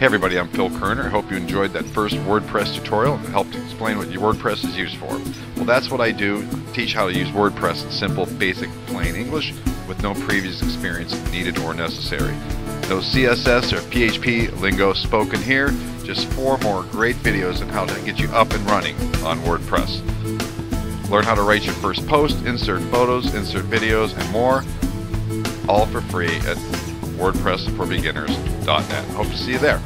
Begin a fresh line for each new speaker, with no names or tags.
Hey everybody, I'm Phil Kerner. I hope you enjoyed that first WordPress tutorial and helped explain what your WordPress is used for. Well, that's what I do, teach how to use WordPress in simple, basic, plain English with no previous experience needed or necessary. No CSS or PHP lingo spoken here, just four more great videos on how to get you up and running on WordPress. Learn how to write your first post, insert photos, insert videos, and more, all for free at WordPressforBeginners.net. Hope to see you there.